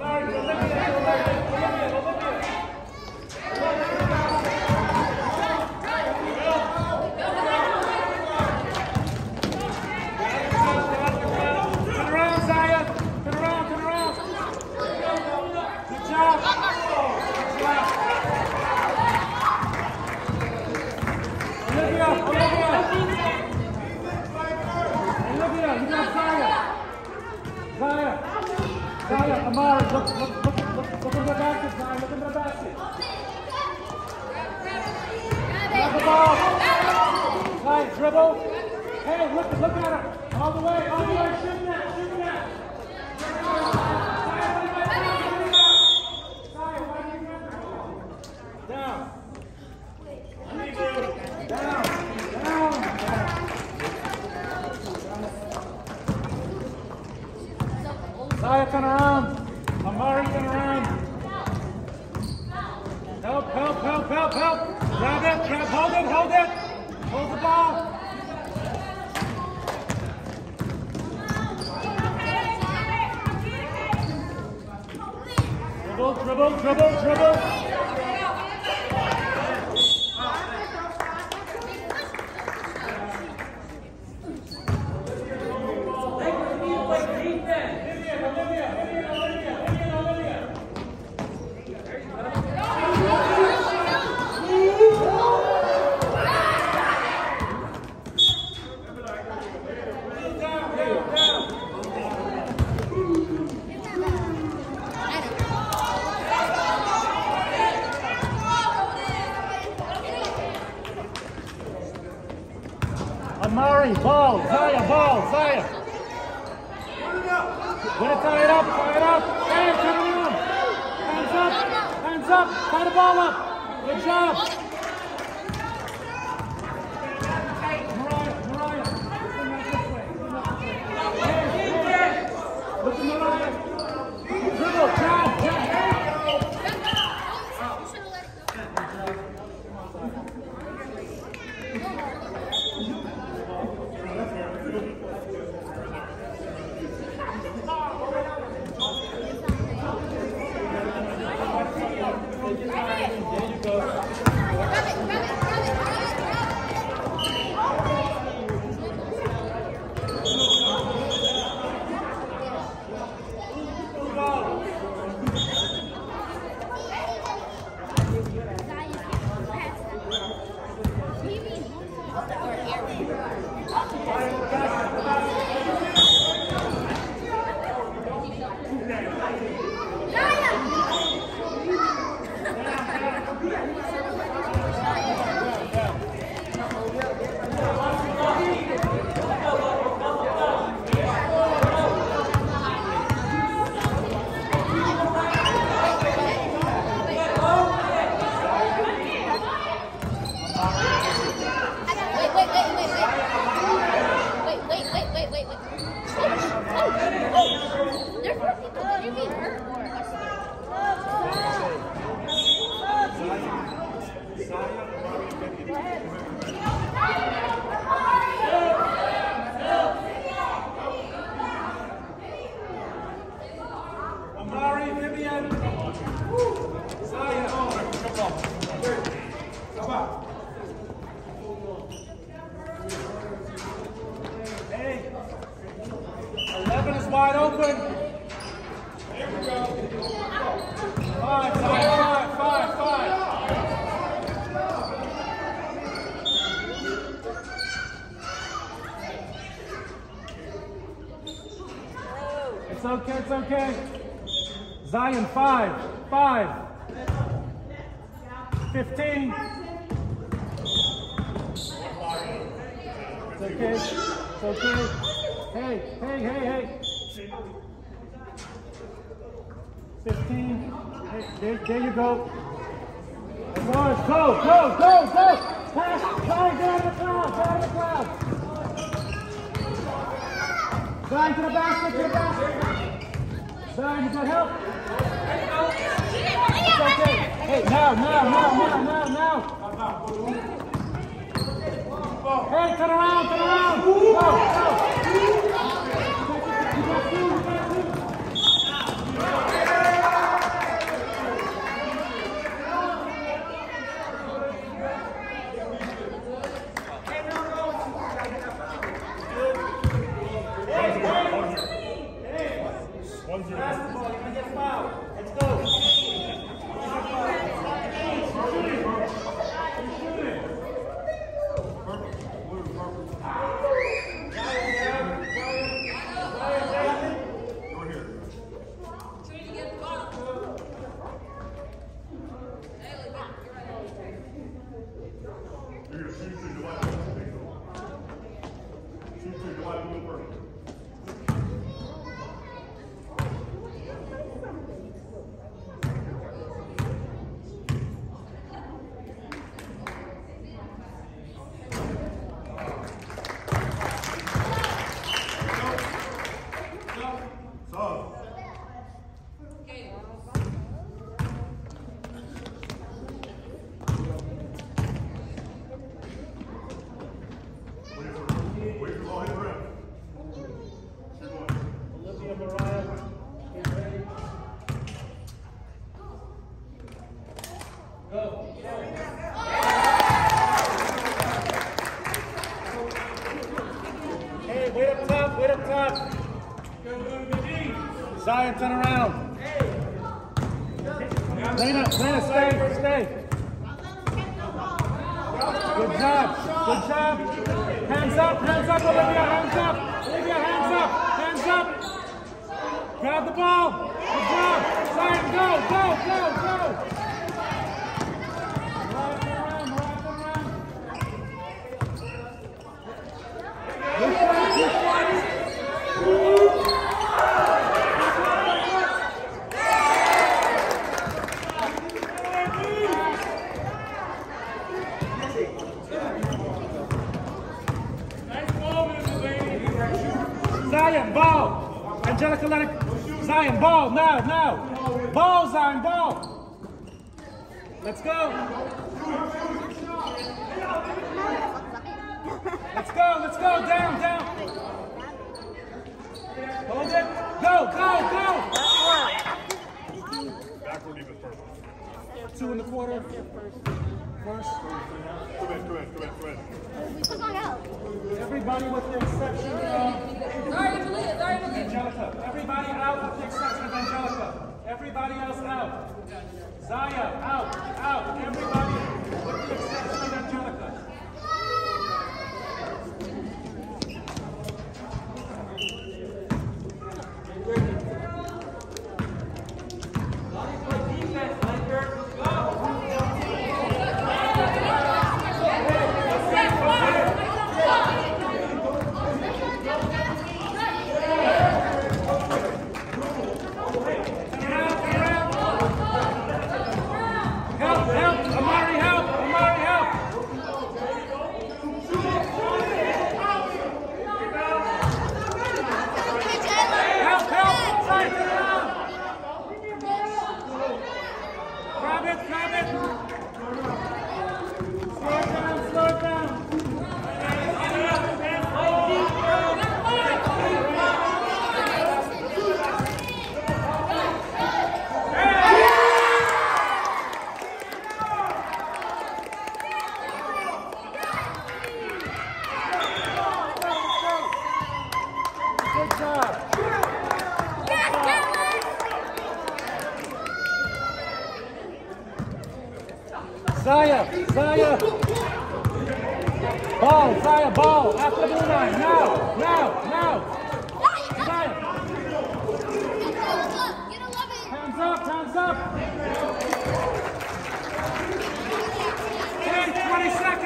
Good job. Good job. Olivia, Olivia. Olivia, you got Zaya. Zaya. Zaya, Amari, look, look, look, look, look in the basket, Zaya, look in the basket. Grab the ball. Zaya, dribble. Hey, look, look at her. All the way, all the way, shoot that, shoot that. Zaya, why do you grab the ball? Down. Down, down, down. Zaya, turn around. Amari, turn around. Help, help, help, help, help. Grab it, grab, hold it, hold it. Hold the ball. Dribble, dribble, dribble, Amari, ball, Zaya, ball, Zaya. It tie it up, tie it up. Turn around. Hands up, hands up, tie the ball up. Good job. 11 is wide open. Five, five, five, five, five. It's okay, it's okay. Zion, five, five. 15. It's okay, it's okay. Hey, hey, hey, hey. 15. Hey, there, there you go. Come on, go, go, go, go. Pass, Zion, get out of the crowd, get out of the crowd. Zion, to the basket, to the basket. Zion, you got help? Okay. Hey, now, now, now, now, now, now. Hey, turn around, turn around. Go, go. You got two, you got two. Basketball, you're gonna get fouled. Let's go. You're gonna shoot through the white. Shoot through the white blue first. So, wait for, wait for the ball hit the rim. Shoot one. Olivia Mariah, get ready. Go. Hey, wait up top, wait up top. Zion, turn around. Lena, Lena, stay, stay. Good job, good job. Hands up, hands up, Olivia, hands up. Olivia, hands up, hands up. Grab the ball. Good job. Zion, go, go, go, go. Mariah, turn around, Mariah, turn around. Good shot, good shot. Zion, ball. Angelica, let Zion, ball, now, now. Ball, Zion, ball. Let's go. Let's go, let's go. Down, down. Hold it. Go, go, go. Backward defense first. Two in the quarter. First. Come in, come in, come in, come in. We on out. Everybody with the exception of Sorry, Malia, sorry, Malia. Angelica. Everybody out with the exception of Angelica. Everybody else out. Zaya, out, out. Everybody with the exception of Angelica. Help, help, Amari, help, Amari, help. Help, help, Zaya, turn around. Grab it, grab it. Slow it down, slow it down. Good job. Zaya, Zaya. Ball, Zaya, ball. After the blue line. Now, now, now. Zaya. Hands up, hands up. 10, 20 seconds.